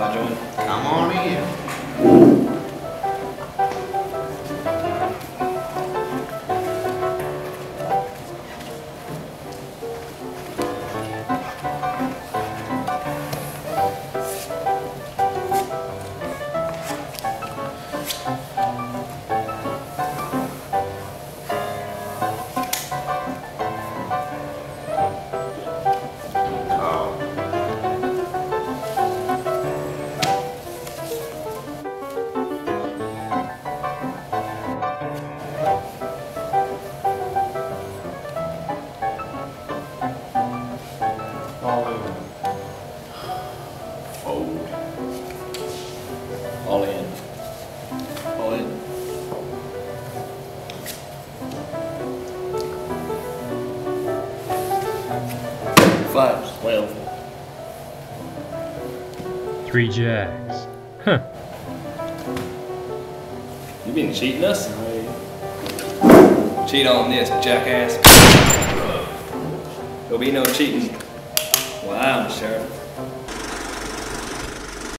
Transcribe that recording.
flagellant. Come on in. All in. All in. Five, twelve. Three jacks. Huh. You been cheating us? Cheat on this, jackass. There'll be no cheating. Wow, I'm sheriff.